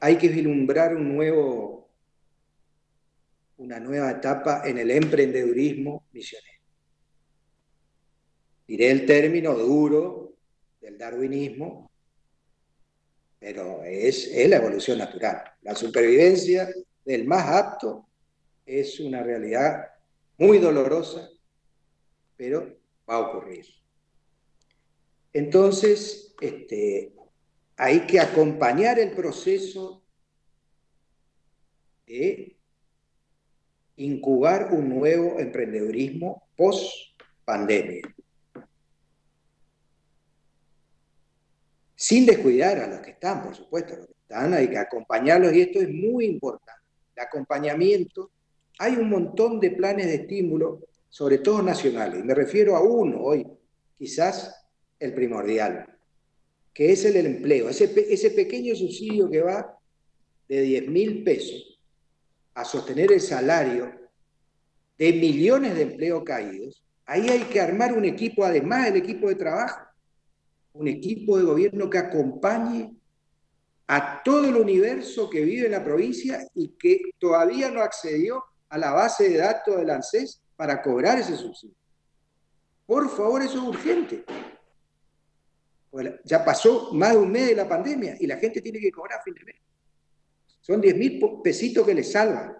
hay que vislumbrar un nuevo, una nueva etapa en el emprendedurismo misionero. Diré el término duro del darwinismo, pero es, es la evolución natural. La supervivencia del más apto es una realidad muy dolorosa, pero va a ocurrir. Entonces, este, hay que acompañar el proceso de incubar un nuevo emprendedurismo post pandemia. Sin descuidar a los que están, por supuesto, los que están, hay que acompañarlos y esto es muy importante. El acompañamiento, hay un montón de planes de estímulo, sobre todo nacionales, y me refiero a uno hoy, quizás el primordial, que es el empleo, ese, ese pequeño subsidio que va de 10 mil pesos a sostener el salario de millones de empleos caídos, ahí hay que armar un equipo, además del equipo de trabajo, un equipo de gobierno que acompañe a todo el universo que vive en la provincia y que todavía no accedió a la base de datos del ANSES para cobrar ese subsidio. Por favor, eso es urgente. Ya pasó más de un mes de la pandemia y la gente tiene que cobrar a fin de mes. Son 10 mil pesitos que le salvan.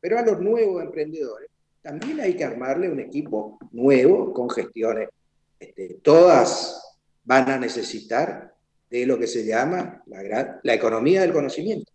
Pero a los nuevos emprendedores también hay que armarle un equipo nuevo con gestiones. Este, todas van a necesitar de lo que se llama la, la economía del conocimiento.